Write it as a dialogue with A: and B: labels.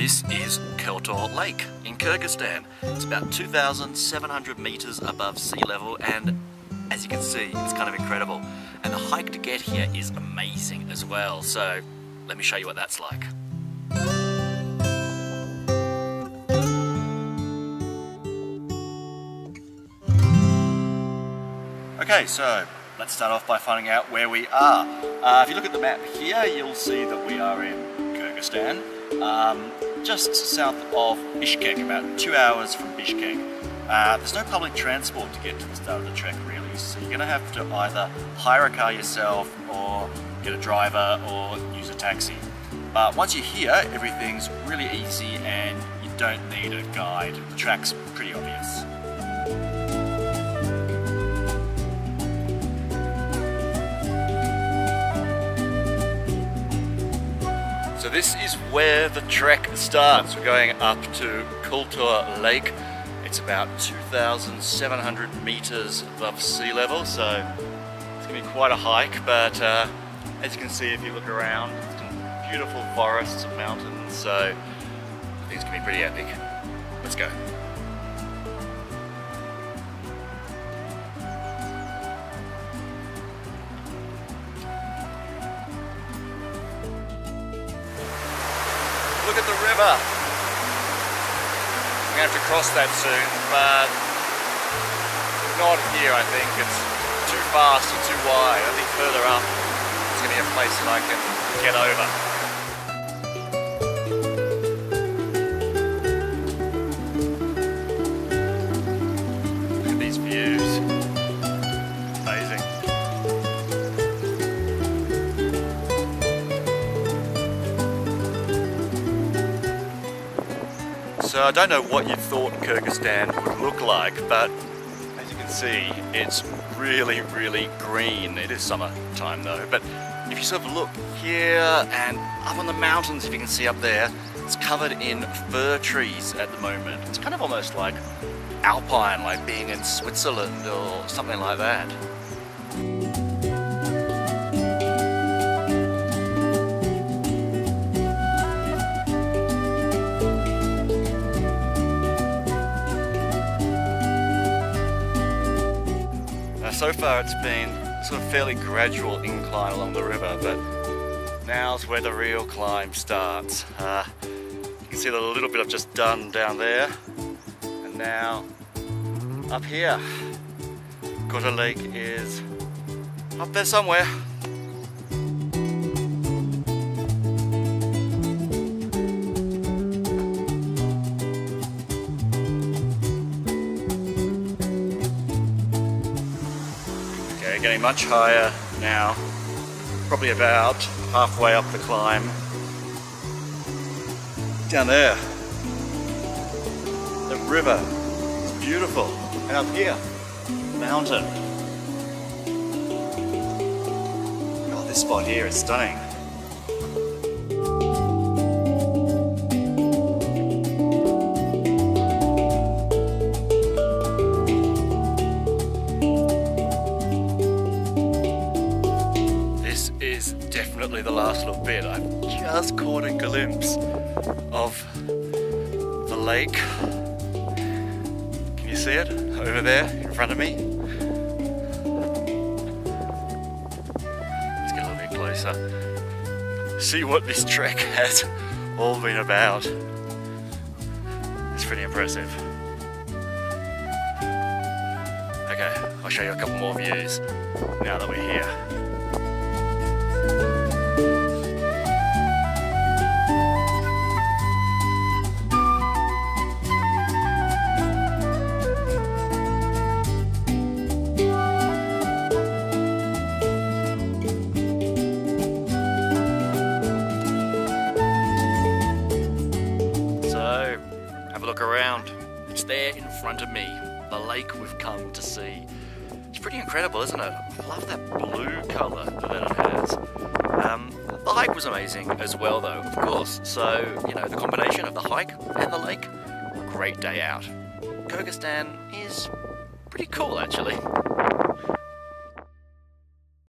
A: This is Kol-Tor Lake in Kyrgyzstan. It's about 2,700 meters above sea level and as you can see, it's kind of incredible. And the hike to get here is amazing as well. So let me show you what that's like. Okay, so let's start off by finding out where we are. Uh, if you look at the map here, you'll see that we are in Kyrgyzstan, um, just south of Bishkek, about two hours from Bishkek. Uh, there's no public transport to get to the start of the trek really, so you're going to have to either hire a car yourself or get a driver or use a taxi. But once you're here, everything's really easy and you don't need a guide. The track's pretty obvious. This is where the trek starts. We're going up to Kol-Tor Lake. It's about 2,700 meters above sea level, so it's gonna be quite a hike, but uh, as you can see if you look around, beautiful forests and mountains, so I think it's gonna be pretty epic. Let's go. Look at the river. I'm gonna have to cross that soon, but not here I think. It's too fast and too wide. I think further up it's gonna be a place that I can get over. So I don't know what you thought Kyrgyzstan would look like, but as you can see, it's really, really green. It is summertime though, but if you sort of look here and up on the mountains, if you can see up there, it's covered in fir trees at the moment. It's kind of almost like alpine, like being in Switzerland or something like that. So far it's been sort of fairly gradual incline along the river, but now's where the real climb starts. Uh, you can see the little bit I've just done down there, and now up here. Kol-Tor Lake is up there somewhere. Getting much higher now, probably about halfway up the climb. Down there, the river is beautiful, and up here, mountain. Oh, this spot here is stunning. Definitely the last little bit. I've just caught a glimpse of the lake. Can you see it over there in front of me? Let's get a little bit closer. See what this trek has all been about. It's pretty impressive. Okay, I'll show you a couple more views now that we're here. Look around. It's there in front of me, the lake we've come to see. It's pretty incredible, isn't it? I love that blue colour that it has. Um, the hike was amazing as well, though, of course. So, you know, the combination of the hike and the lake, great day out. Kyrgyzstan is pretty cool, actually.